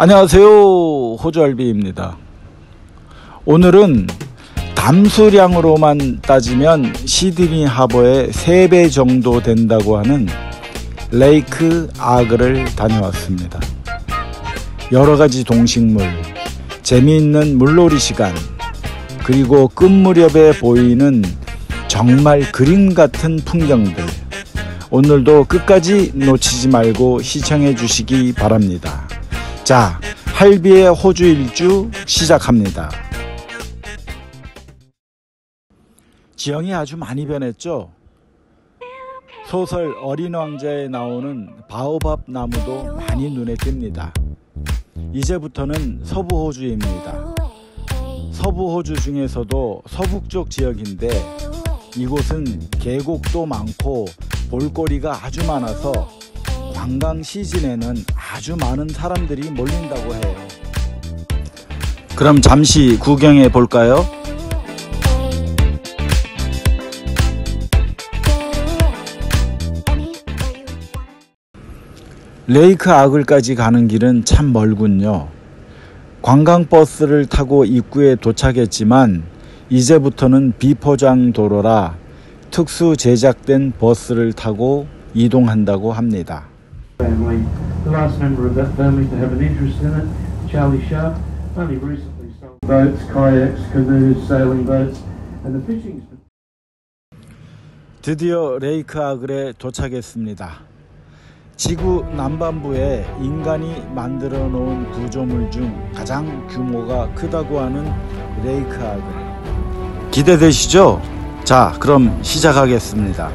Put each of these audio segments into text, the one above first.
안녕하세요. 호주알비입니다. 오늘은 담수량으로만 따지면 시드니 하버의 3배 정도 된다고 하는 레이크 아그를 다녀왔습니다. 여러 가지 동식물, 재미있는 물놀이 시간, 그리고 끝 무렵에 보이는 정말 그림 같은 풍경들. 오늘도 끝까지 놓치지 말고 시청해 주시기 바랍니다. 자, 할비의 호주 일주 시작합니다. 지형이 아주 많이 변했죠? 소설 어린 왕자에 나오는 바오밥 나무도 많이 눈에 띕니다. 이제부터는 서부 호주입니다. 서부 호주 중에서도 서북쪽 지역인데 이곳은 계곡도 많고 볼거리가 아주 많아서 관광 시즌에는 아주 많은 사람들이 몰린다고 해요. 그럼 잠시 구경해 볼까요? 레이크 아글까지 가는 길은 참 멀군요. 관광버스를 타고 입구에 도착했지만 이제부터는 비포장 도로라 특수 제작된 버스를 타고 이동한다고 합니다. 드디어 레이크 아글에 도착했습니다. 지구 남반부에 인간이 만들어 놓은 구조물 중 가장 규모가 크다고 하는 레이크 아글. 기대되시죠? 자, 그럼 시작하겠습니다.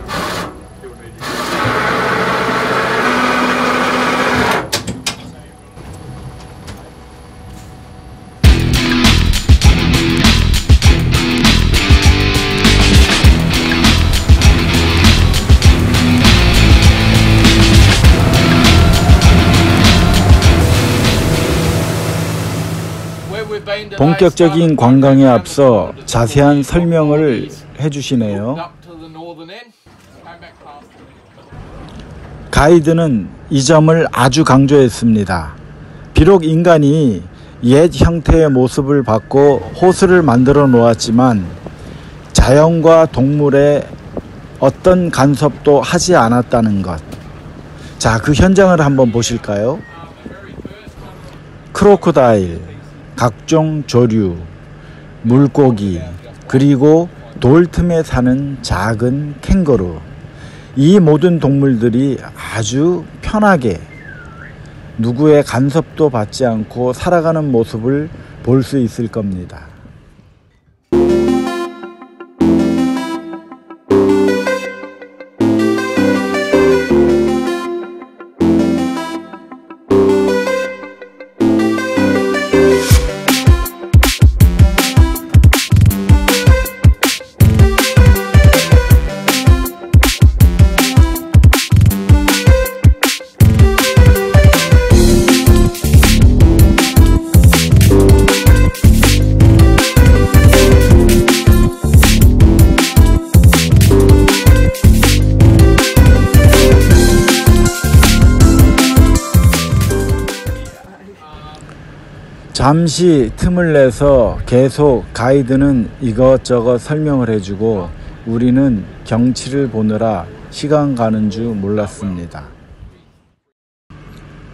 본격적인 관광에 앞서 자세한 설명을 해주시네요. 가이드는 이 점을 아주 강조했습니다. 비록 인간이 옛 형태의 모습을 받고 호수를 만들어 놓았지만 자연과 동물의 어떤 간섭도 하지 않았다는 것. 자, 그 현장을 한번 보실까요? 크로코다일, 각종 조류, 물고기, 그리고 돌 틈에 사는 작은 캥거루. 이 모든 동물들이 아주 편하게 누구의 간섭도 받지 않고 살아가는 모습을 볼 수 있을 겁니다. 잠시 틈을 내서 계속 가이드는 이것저것 설명을 해주고 우리는 경치를 보느라 시간 가는 줄 몰랐습니다.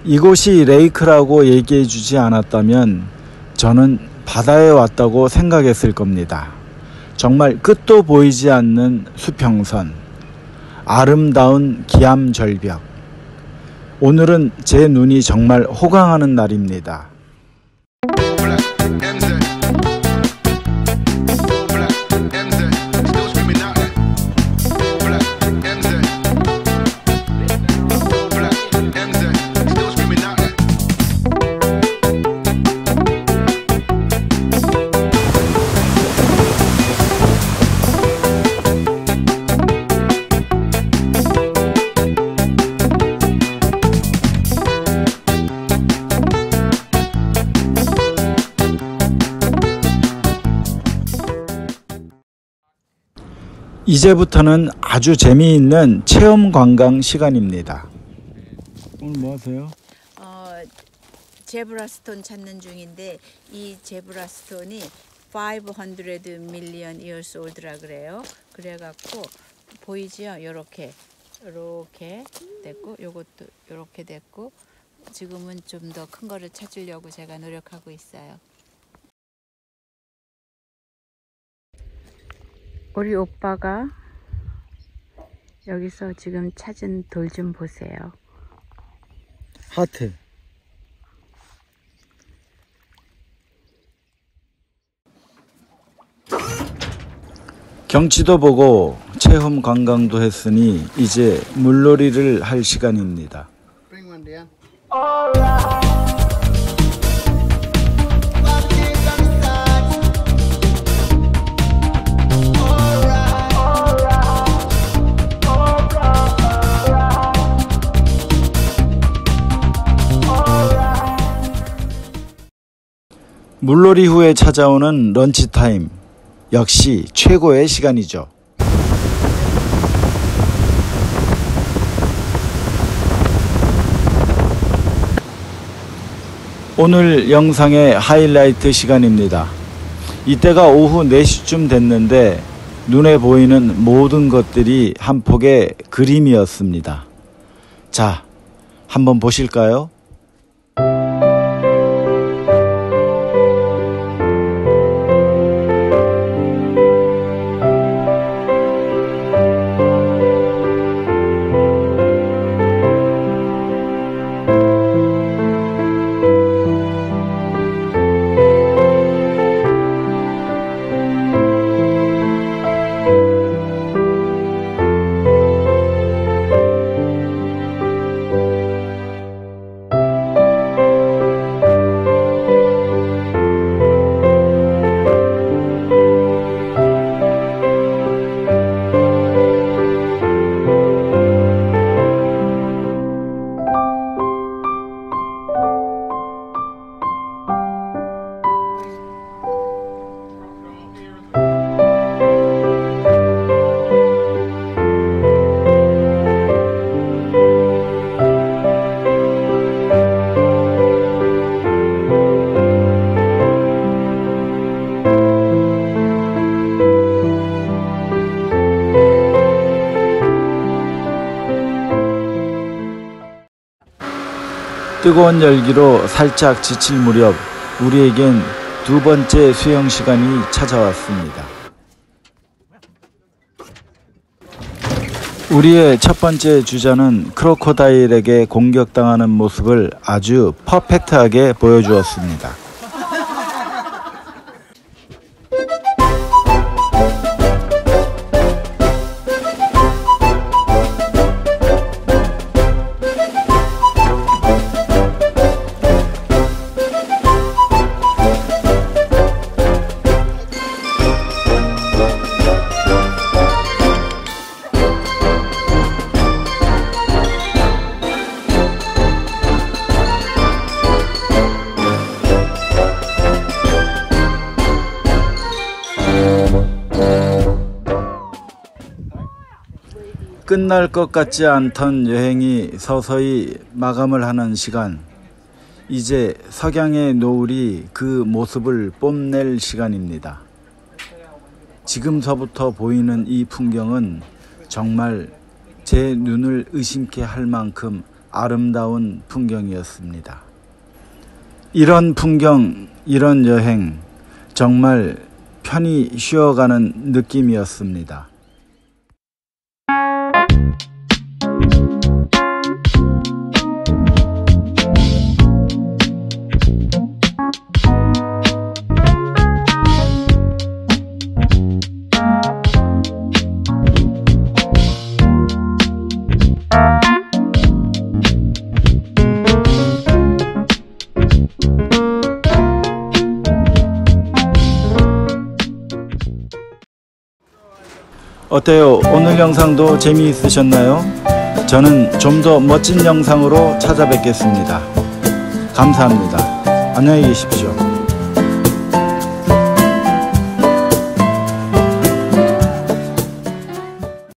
이곳이 레이크라고 얘기해 주지 않았다면 저는 바다에 왔다고 생각했을 겁니다. 정말 끝도 보이지 않는 수평선, 아름다운 기암 절벽. 오늘은 제 눈이 정말 호강하는 날입니다. 이제부터는 아주 재미있는 체험 관광 시간입니다. 오늘 뭐 하세요? 어, 제브라 스톤 찾는 중인데 이 제브라 스톤이 500 million years old라 그래요. 그래 갖고 보이지요? 요렇게 요렇게 됐고 요것도 요렇게 됐고 지금은 좀 더 큰 거를 찾으려고 제가 노력하고 있어요. 우리 오빠가 여기서 지금 찾은 돌 좀 보세요. 하트. 경치도 보고 체험 관광도 했으니 이제 물놀이를 할 시간입니다. 물놀이 후에 찾아오는 런치 타임. 역시 최고의 시간이죠. 오늘 영상의 하이라이트 시간입니다. 이때가 오후 4시쯤 됐는데 눈에 보이는 모든 것들이 한 폭의 그림이었습니다. 자, 한번 보실까요? 뜨거운 열기로 살짝 지칠 무렵 우리에겐 두 번째 수영 시간이 찾아왔습니다. 우리의 첫 번째 주자는 크로코다일에게 공격당하는 모습을 아주 퍼펙트하게 보여주었습니다. 끝날 것 같지 않던 여행이 서서히 마감을 하는 시간. 이제 석양의 노을이 그 모습을 뽐낼 시간입니다. 지금서부터 보이는 이 풍경은 정말 제 눈을 의심케 할 만큼 아름다운 풍경이었습니다. 이런 풍경, 이런 여행, 정말 편히 쉬어가는 느낌이었습니다. 어때요? 오늘 영상도 재미있으셨나요? 저는 좀 더 멋진 영상으로 찾아뵙겠습니다. 감사합니다. 안녕히 계십시오.